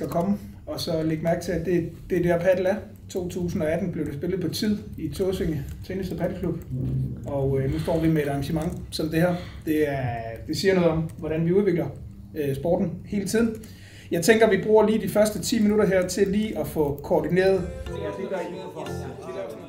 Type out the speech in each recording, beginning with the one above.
skal komme, og så lægge mærke til, at det, det er der paddle er. 2018 blev det spillet på tid i Tåsinge Tennis- og Paddelklub, og øh, nu står vi med et arrangement som det her. Det, er, det siger noget om, hvordan vi udvikler øh, sporten hele tiden. Jeg tænker, vi bruger lige de første 10 minutter her til lige at få koordineret. Det er det, der er i for. Vi laver sådan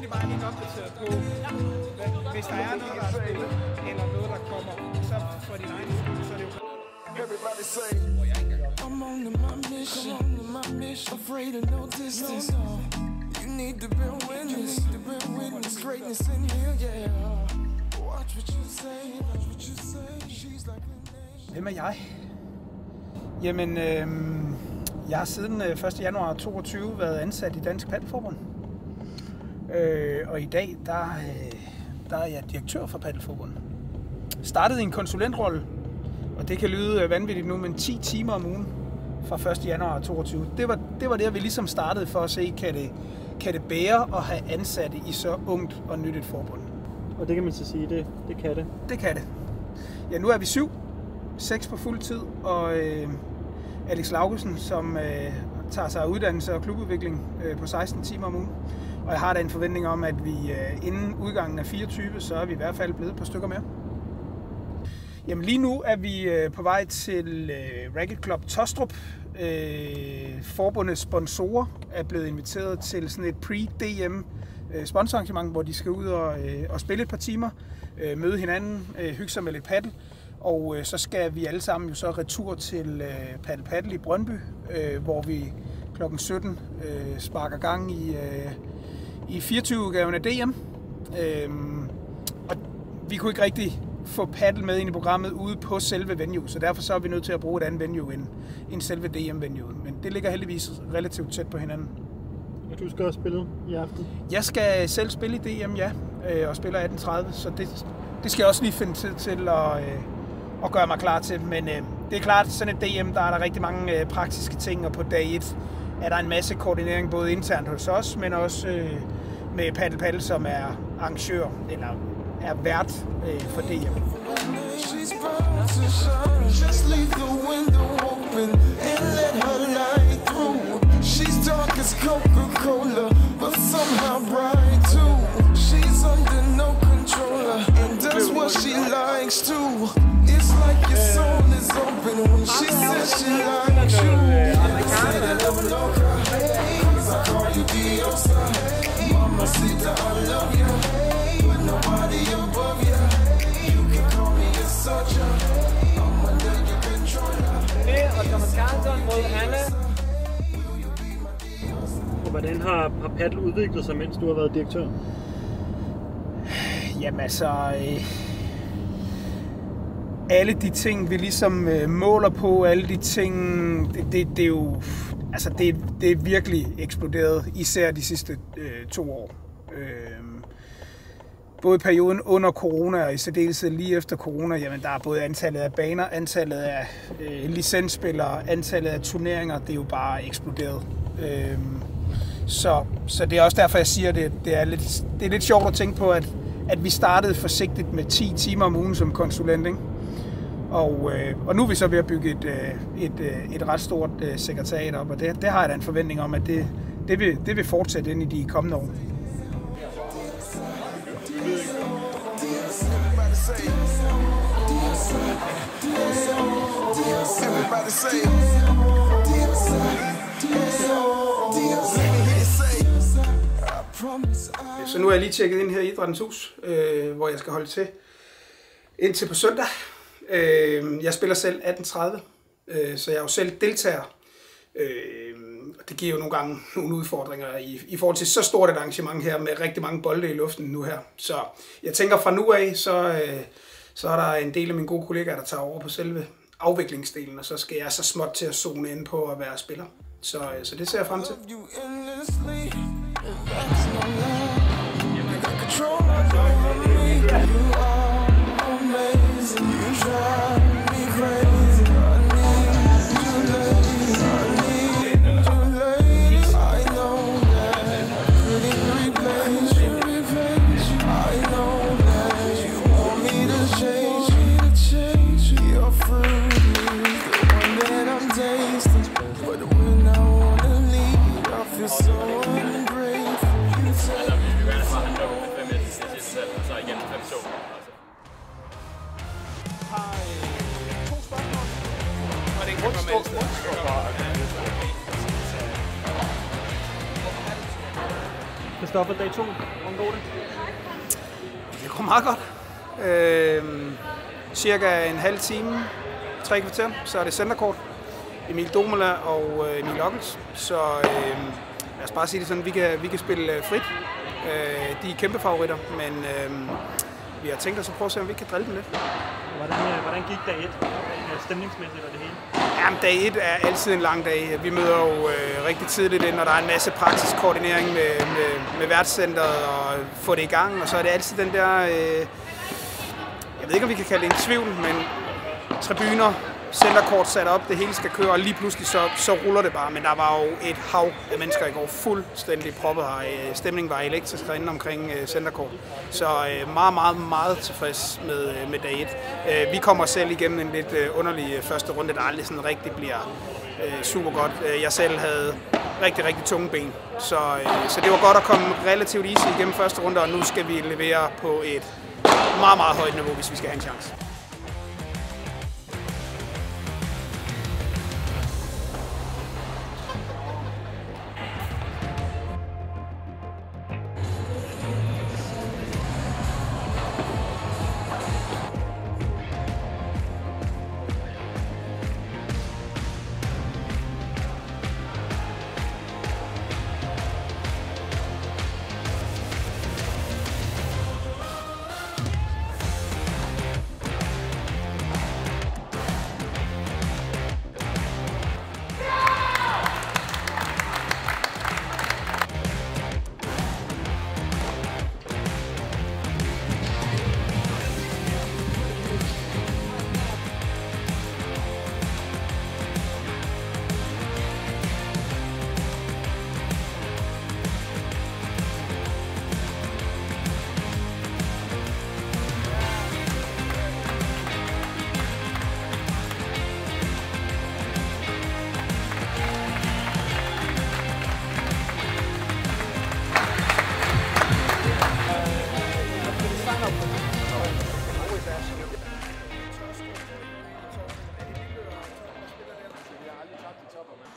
Det er bare lige opdateret på, hvis der er noget, der er spillet, eller noget, der kommer, så for din egen skyld, så er det jo Everybody say, I'm on to my mission, on to my mission, afraid of no distance. You need to bear witness, to bear witness, greatness in here, yeah. Watch what you say, watch what you say. She's like a nation. Hvem er jeg? Jamen, øh, jeg har siden øh, 1. januar 2022 været ansat i Dansk Paddelforbund. Øh, og i dag, der, øh, der er jeg direktør for Paddelforbundet. Startede i en konsulentrolle, og det kan lyde øh, vanvittigt nu, men 10 timer om ugen fra 1. januar 2022. Det var, det var der, vi ligesom startede for at se, kan det, kan det bære at have ansatte i så ungt og nyt et forbund. Og det kan man så sige, det, det kan det. Det kan det. Ja, nu er vi syv. Seks på fuld tid, og øh, Alex Laugesen, som øh, tager sig af uddannelse og klubudvikling øh, på 16 timer om ugen. Og jeg har da en forventning om, at vi øh, inden udgangen af 24, så er vi i hvert fald blevet et par stykker mere. Jamen lige nu er vi øh, på vej til øh, Racket Club Tostrup. Forbundets sponsorer er blevet inviteret til sådan et pre-DM sponsorarrangement, hvor de skal ud og, og spille et par timer, møde hinanden, hygge sig med lidt paddel. Og så skal vi alle sammen jo så retur til øh, Paddle Paddle i Brøndby, hvor vi kl. 17 øh, sparker gang i, øh, i 24-udgaven af DM. Øh, og vi kunne ikke rigtig få paddle med ind i programmet ude på selve venue, så derfor så er vi nødt til at bruge et andet venue end, end selve DM-venue. Men det ligger heldigvis relativt tæt på hinanden. Og du skal også spille i aften. Jeg skal selv spille i DM, ja, øh, og spiller 18.30, så det, det skal jeg også lige finde tid til at, øh, at gøre mig klar til. Men øh, det er klart, sådan et DM, der er der rigtig mange øh, praktiske ting, og på dag 1 er der en masse koordinering, både internt hos os, men også øh, med Paddle Paddle, som er arrangør, eller er vært øh, for DM. Just leave the window open and let her light through. She's dark as Coca-Cola, but somehow bright too. She's under no controller and does what she likes to. It's like your soul is open when she says she likes you. Og Thomas Carlson mod Anna. Og hvordan har, har paddle udviklet sig, mens du har været direktør? Jamen altså, øh, alle de ting, vi ligesom øh, måler på, alle de ting, det, det, det er jo, altså det, det er virkelig eksploderet, især de sidste øh, to år. Øh, både perioden under corona og i særdeleshed lige efter corona, jamen der er både antallet af baner, antallet af øh, licensspillere, antallet af turneringer, det er jo bare eksploderet. Øh, så, så det er også derfor, jeg siger, at det, det, er lidt, det er lidt sjovt at tænke på, at, at vi startede forsigtigt med 10 timer om ugen som konsulent. Ikke? Og, øh, og nu er vi så ved at bygge et, øh, et, øh, et ret stort øh, sekretariat op, og det, det har jeg da en forventning om, at det, det, vil, det vil fortsætte ind i de kommende år. Everybody say, Så nu er jeg lige tjekket ind her i Idrættens Hus, øh, hvor jeg skal holde til indtil på søndag. Øh, jeg spiller selv 18.30, øh, så jeg er jo selv deltager. Øh, og det giver jo nogle gange nogle udfordringer i, i forhold til så stort et arrangement her med rigtig mange bolde i luften nu her. Så jeg tænker fra nu af, så, øh, så er der en del af mine gode kollegaer, der tager over på selve afviklingsdelen, og så skal jeg så småt til at zone ind på at være spiller. Så, øh, så det ser jeg frem til. Cirka en halv time, tre kvarter, så er det centerkort. Emil Domola og øh, Emil Ockels. Så øh, lad os bare sige det sådan, vi kan, vi kan spille øh, frit. Øh, de er kæmpe favoritter, men øh, vi har tænkt os at prøve at se, om vi kan drille dem lidt. Hvordan, øh, hvordan gik dag 1? Stemningsmæssigt og det hele? Jamen, dag 1 er altid en lang dag. Vi møder jo øh, rigtig tidligt ind, når der er en masse praktisk koordinering med, med, med værtscenteret og få det i gang. Og så er det altid den der, øh, jeg ved ikke om vi kan kalde det en tvivl, men tribuner, centerkort sat op, det hele skal køre, og lige pludselig så, så ruller det bare. Men der var jo et hav af mennesker i går, fuldstændig proppet her. Øh, stemningen var elektrisk derinde omkring øh, centerkort. Så øh, meget, meget, meget tilfreds med, med dag 1. Vi kommer selv igennem en lidt underlig første runde, der aldrig sådan rigtig bliver super godt. Jeg selv havde rigtig, rigtig tunge ben. Så, så det var godt at komme relativt easy igennem første runde, og nu skal vi levere på et meget, meget højt niveau, hvis vi skal have en chance.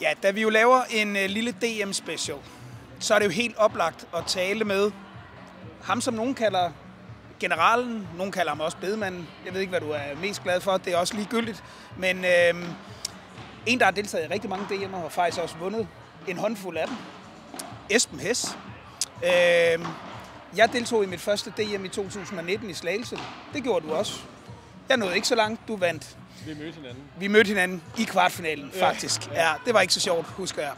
Ja, da vi jo laver en øh, lille DM-special, så er det jo helt oplagt at tale med ham, som nogen kalder generalen, nogen kalder ham også bedemanden. Jeg ved ikke, hvad du er mest glad for, det er også ligegyldigt. Men øh, en, der har deltaget i rigtig mange DM'er, og faktisk også vundet en håndfuld af dem. Esben Hess. Øh, jeg deltog i mit første DM i 2019 i Slagelse. Det gjorde du også. Jeg nåede ikke så langt, du vandt vi mødte hinanden. vi mødte hinanden i kvartfinalen, faktisk. Ja, det var ikke så sjovt, husker jeg.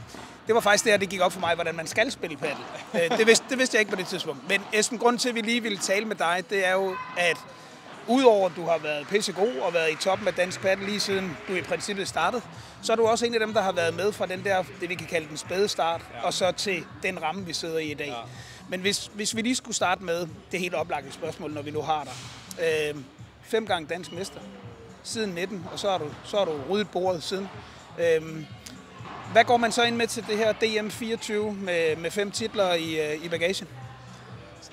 Det var faktisk der, det gik op for mig, hvordan man skal spille paddle. Øh, det, vidste, det vidste jeg ikke på det tidspunkt. Men Esben, grund til, at vi lige ville tale med dig, det er jo, at udover at du har været pissegod og været i toppen af dansk paddle lige siden du i princippet startede, så er du også en af dem, der har været med fra den der, det vi kan kalde den spæde start, ja. og så til den ramme, vi sidder i i dag. Ja. Men hvis, hvis vi lige skulle starte med det helt oplagte spørgsmål, når vi nu har dig. Øh, fem gange dansk mester siden 19, og så har du, så har du ryddet bordet siden. Øhm, hvad går man så ind med til det her DM24 med, med fem titler i, øh, i bagagen?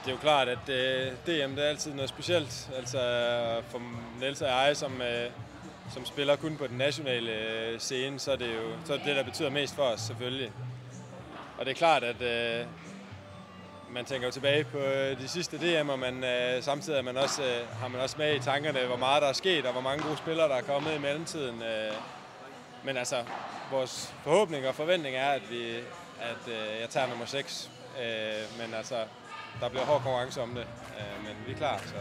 Det er jo klart, at øh, DM det er altid noget specielt. Altså for Niels og jeg, som, øh, som spiller kun på den nationale øh, scene, så er det jo så er det, det, der betyder mest for os selvfølgelig. Og det er klart, at øh, man tænker jo tilbage på øh, de sidste DM'er, man, øh, samtidig er man også, øh, har man også med i tankerne, hvor meget der er sket, og hvor mange gode spillere, der er kommet i mellemtiden. Øh, men altså, vores forhåbning og forventning er, at, vi, at øh, jeg tager nummer 6. Øh, men altså, der bliver hård konkurrence om det, øh, men vi er klar. Så.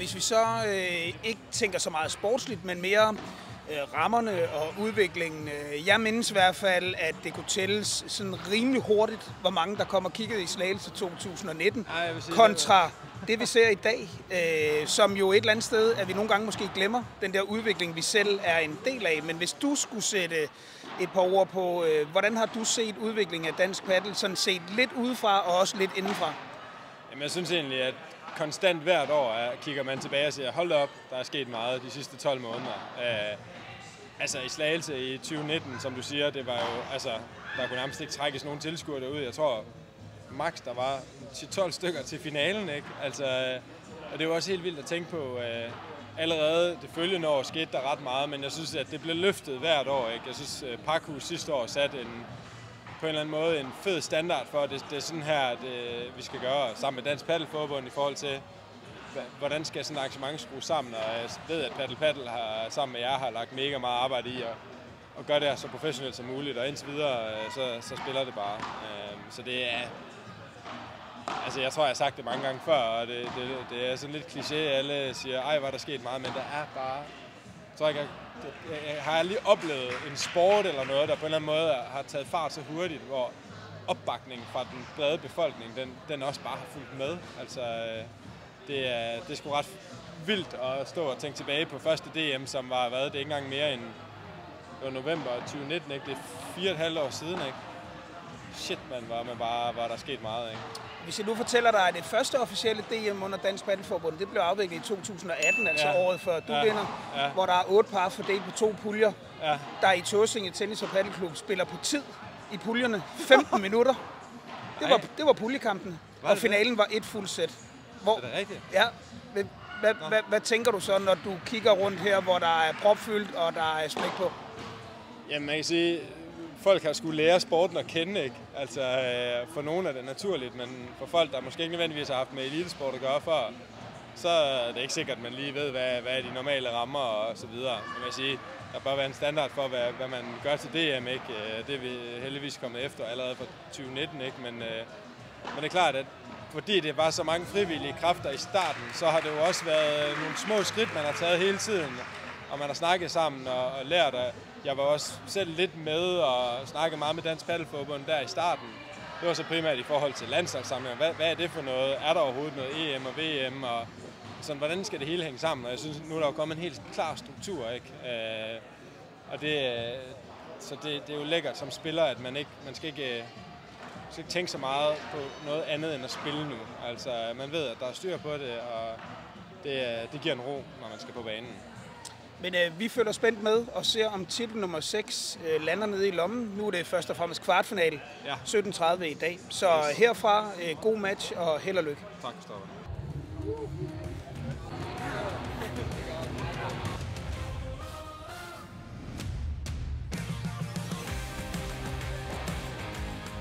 Hvis vi så øh, ikke tænker så meget sportsligt, men mere øh, rammerne og udviklingen. Øh, jeg mindes i hvert fald, at det kunne tælles sådan rimelig hurtigt, hvor mange der kom og kiggede i Slagelse 2019, Ej, sige, kontra det, vi ser i dag, øh, som jo et eller andet sted, at vi nogle gange måske glemmer den der udvikling, vi selv er en del af. Men hvis du skulle sætte et par ord på, øh, hvordan har du set udviklingen af dansk paddle, sådan set lidt udefra og også lidt indenfra? Jamen, jeg synes egentlig, at konstant hvert år kigger man tilbage og siger, hold da op, der er sket meget de sidste 12 måneder. Øh, altså i Slagelse i 2019, som du siger, det var jo, altså, der kunne nærmest ikke trækkes nogen tilskuere derud. Jeg tror, max der var 10-12 stykker til finalen, ikke? Altså, og det var også helt vildt at tænke på. Øh, allerede det følgende år skete der ret meget, men jeg synes, at det blev løftet hvert år. Ikke? Jeg synes, øh, Parkhus sidste år satte en, på en eller anden måde en fed standard for, at det, det er sådan her, det, øh, vi skal gøre sammen med Dansk Paddelforbund i forhold til, hvordan skal sådan et arrangement skrues sammen. Og jeg ved, at Paddle Paddle har, sammen med jer har lagt mega meget arbejde i at, at gøre det her så professionelt som muligt, og indtil videre, øh, så, så spiller det bare. Øhm, så det er, Altså, jeg tror, jeg har sagt det mange gange før, og det, det, det er sådan lidt kliché, alle siger, ej, hvor er der sket meget, men der er bare... Jeg tror ikke, jeg, jeg, jeg har lige oplevet en sport eller noget, der på en eller anden måde har taget fart så hurtigt, hvor opbakningen fra den brede befolkning, den, den også bare har fulgt med. Altså, øh, det er, det er sgu ret vildt at stå og tænke tilbage på første DM, som var, hvad, det er ikke engang mere end det var november 2019, ikke? Det er fire og et halvt år siden, ikke? Shit, man, var, man bare, var der sket meget, ikke? Hvis jeg nu fortæller dig, at det første officielle DM under Dansk Paddelforbund, det blev afviklet i 2018, altså Ja. året før du Ja. vinder, Ja. hvor der er otte par fordelt på to puljer, Ja, der i Tåsinge Tennis og Paddelklub spiller på tid i puljerne 15 minutter. Det var, det var puljekampen, Var og det finalen var et fuldt sæt. Hvor, er det rigtigt? ja, hvad, hvad, hvad, hvad tænker du så, når du kigger rundt her, hvor der er propfyldt og der er smæk på? Jamen, man kan sige, folk har skulle lære sporten at kende, ikke? Altså, øh, for nogle er det naturligt, men for folk, der måske ikke nødvendigvis har haft med elitesport at gøre før, så er det ikke sikkert, at man lige ved, hvad, hvad er de normale rammer og så videre. Men jeg sige, der bør være en standard for, hvad, hvad man gør til DM, ikke? Øh, det er vi heldigvis kommet efter allerede fra 2019, ikke? Men, øh, men det er klart, at fordi det var så mange frivillige kræfter i starten, så har det jo også været nogle små skridt, man har taget hele tiden. Og man har snakket sammen og, og lært, at jeg var også selv lidt med og snakkede meget med Dansk Paddelforbund der i starten. Det var så primært i forhold til landsholdssamlinger. Hvad, hvad er det for noget? Er der overhovedet noget EM og VM? Og sådan, hvordan skal det hele hænge sammen? Og jeg synes, nu er der jo kommet en helt klar struktur, ikke? Øh, og det, så det, det er jo lækkert som spiller, at man ikke, man skal ikke, øh, man skal ikke tænke så meget på noget andet end at spille nu. Altså, man ved, at der er styr på det, og det, øh, det giver en ro, når man skal på banen. Men øh, vi følger spændt med og ser om titel nummer 6 øh, lander nede i lommen. Nu er det først og fremmest kvartfinale, Ja. 17.30 i dag. Så yes. herfra, øh, god match og held og lykke. Tak, Stoffer.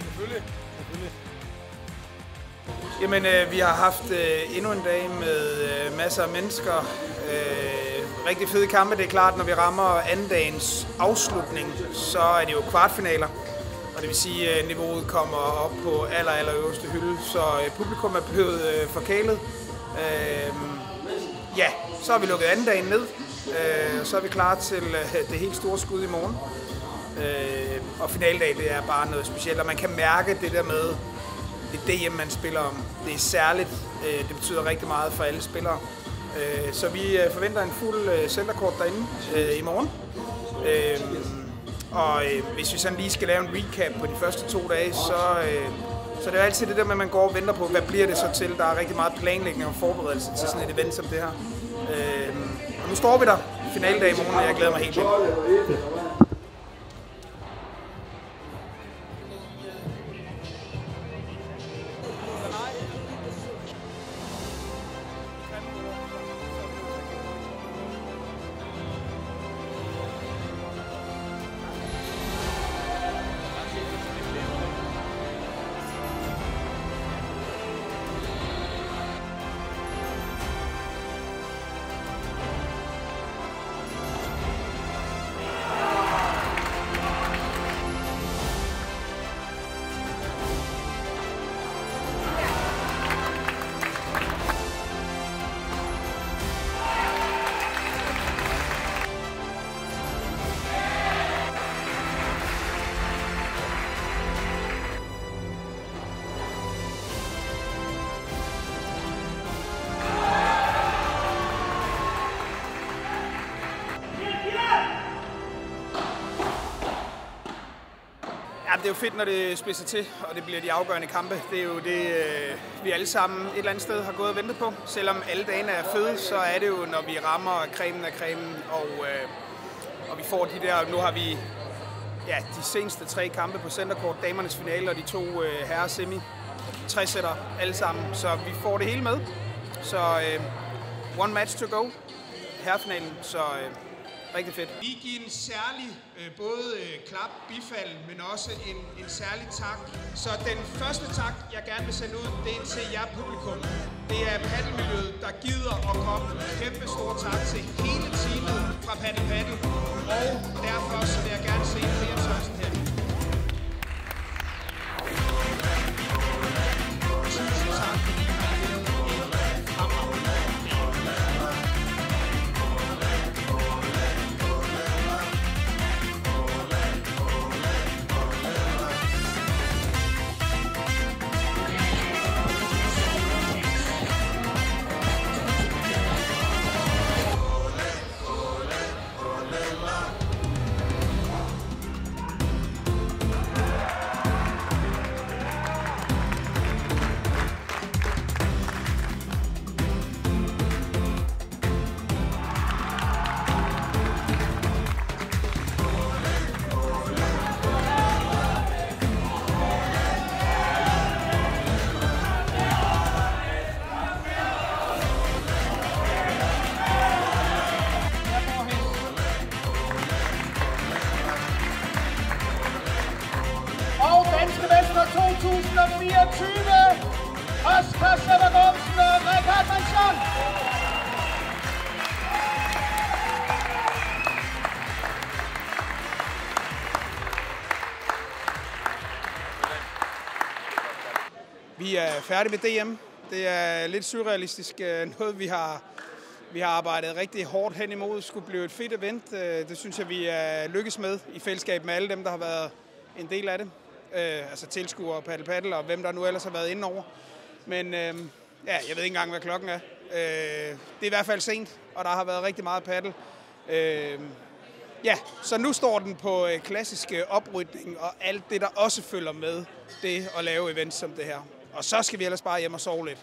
Selvfølgelig. Selvfølgelig. Jamen, øh, vi har haft øh, endnu en dag med øh, masser af mennesker. Øh, rigtig fede kampe. Det er klart, når vi rammer anden dagens afslutning, så er det jo kvartfinaler. Og det vil sige, at niveauet kommer op på aller, aller øverste hylde, så øh, publikum er blevet øh, forkælet. Øh, ja, så har vi lukket anden dagen ned. Øh, så er vi klar til det helt store skud i morgen. Øh, og finaldag, det er bare noget specielt, og man kan mærke det der med, det DM, man spiller om. Det er særligt. Øh, det betyder rigtig meget for alle spillere. Øh, så vi øh, forventer en fuld øh, centerkort derinde øh, i morgen. Og hvis vi sådan lige skal lave en recap på de første to dage, så, så det er jo altid det der med, at man går og venter på, hvad bliver det så til. Der er rigtig meget planlægning og forberedelse til sådan et event som det her. Og nu står vi der. Finaldag i morgen, og jeg glæder mig helt vildt. Det er jo fedt, når det spidser til, og det bliver de afgørende kampe. Det er jo det, øh, vi alle sammen et eller andet sted har gået og ventet på. Selvom alle dagene er fede, så er det jo, når vi rammer cremen af cremen, og, øh, og vi får de der... Nu har vi ja, de seneste tre kampe på centerkort, damernes finale og de to øh, herre semi. Tre sætter alle sammen, så vi får det hele med. Så øh, one match to go, herrefinalen, så øh, rigtig fedt. Vi giver en særlig øh, både øh, klap, bifald, men også en, en særlig tak. Så den første tak, jeg gerne vil sende ud, det er til jer publikum. Det er paddelmiljøet, der gider at komme. Kæmpe stor tak til hele teamet fra Paddel Paddel. Og derfor så vil jeg gerne Vi er færdige med DM. Det er lidt surrealistisk. Øh, noget, vi har, vi har arbejdet rigtig hårdt hen imod, skulle blive et fedt event. Øh, det synes jeg, vi er lykkes med i fællesskab med alle dem, der har været en del af det. Øh, altså tilskuere, paddle paddle og hvem der nu ellers har været inde over. Men ja, jeg ved ikke engang, hvad klokken er. Det er i hvert fald sent, og der har været rigtig meget paddle. Ja, så nu står den på klassiske oprydning og alt det, der også følger med det at lave events som det her. Og så skal vi ellers bare hjem og sove lidt.